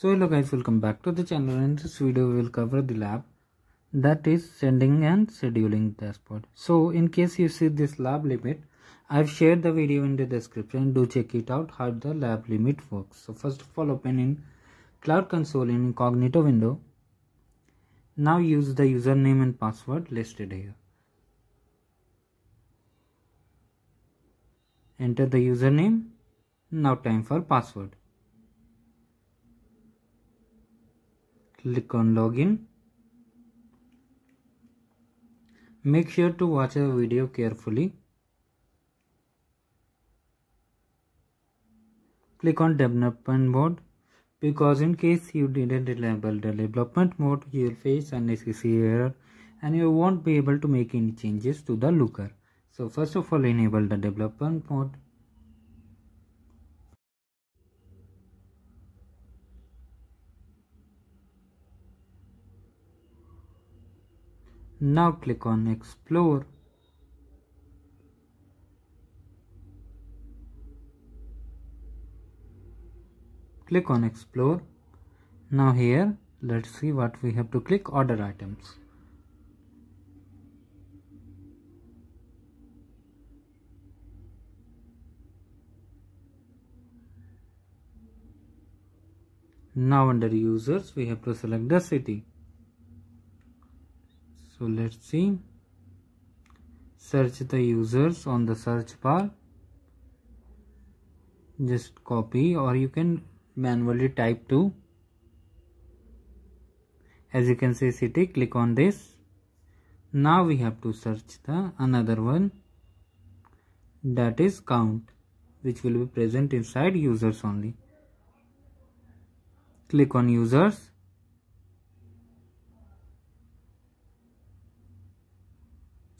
So hello guys welcome back to the channel in this video we will cover the lab that is sending and scheduling dashboard. So in case you see this lab limit I've shared the video in the description do check it out how the lab limit works. So first of all open in cloud console in incognito window. Now use the username and password listed here. Enter the username. Now time for password. Click on login. Make sure to watch the video carefully. Click on development mode because in case you didn't enable the development mode you will face unnecessary error and you won't be able to make any changes to the looker. So first of all enable the development mode Now click on explore. Click on explore. Now here let's see what we have to click order items. Now under users we have to select the city so let's see. Search the users on the search bar. Just copy or you can manually type to as you can see city click on this. Now we have to search the another one. That is count which will be present inside users only. Click on users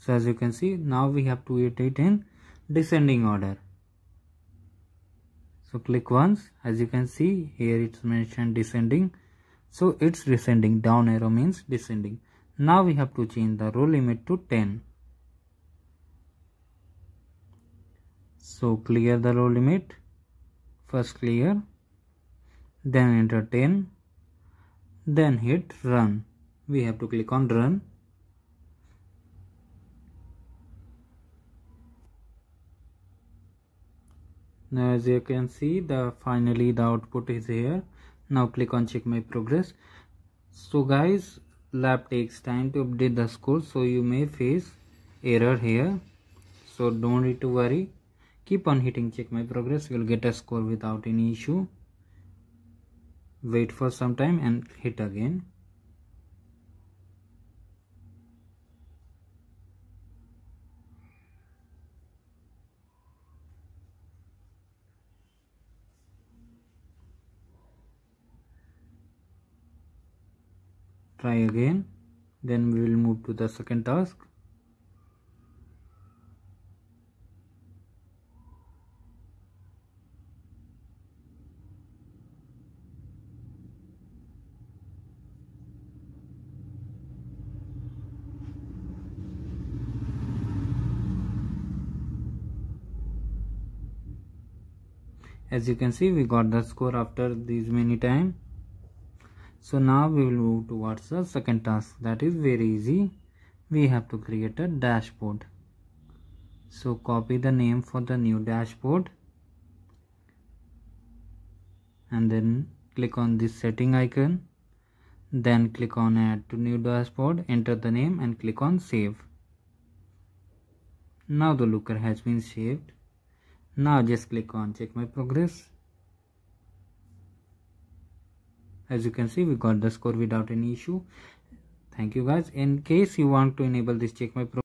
so as you can see now we have to edit it in descending order. So click once. As you can see here it's mentioned descending. So it's descending. Down arrow means descending. Now we have to change the row limit to 10 so clear the row limit. First clear. Then enter 10 then hit run. We have to click on run now as you can see the finally the output is here. Now click on check my progress. So guys lab takes time to update the score so you may face error here. So don't need to worry. Keep on hitting check my progress. You'll get a score without any issue. Wait for some time and hit again try again. Then we will move to the second task. As you can see we got the score after these many time so now we will move towards the second task. That is very easy. We have to create a dashboard. So copy the name for the new dashboard. And then click on this setting icon. Then click on add to new dashboard. Enter the name and click on save. Now the looker has been saved. Now just click on check my progress as you can see we got the score without any issue. Thank you guys. In case you want to enable this check my